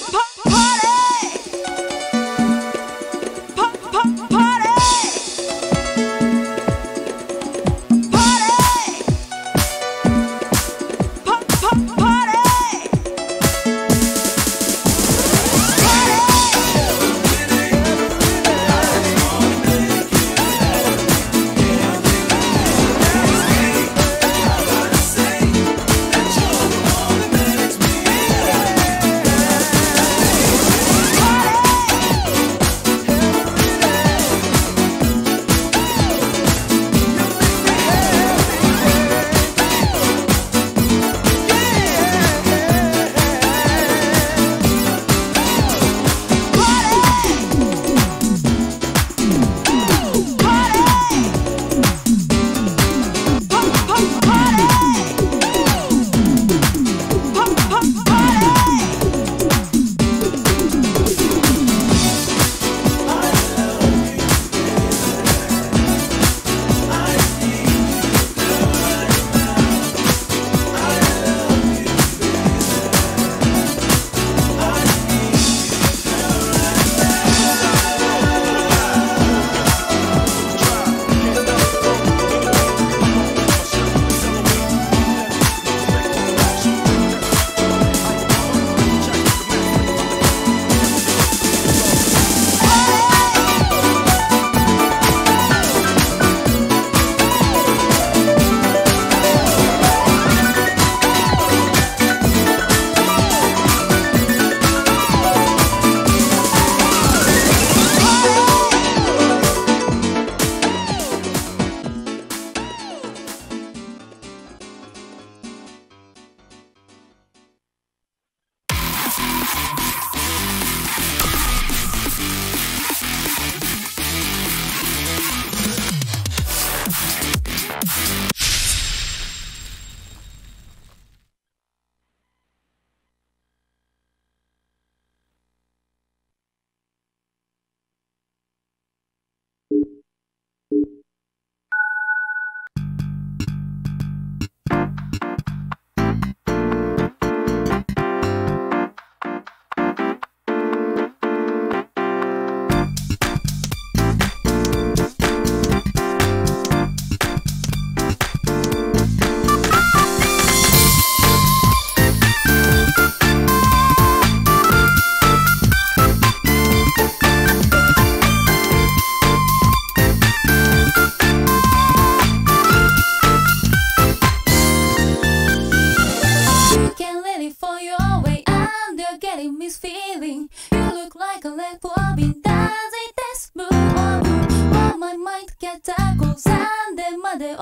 Pop.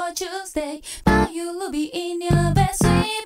or Tuesday, but you'll be in your best suit.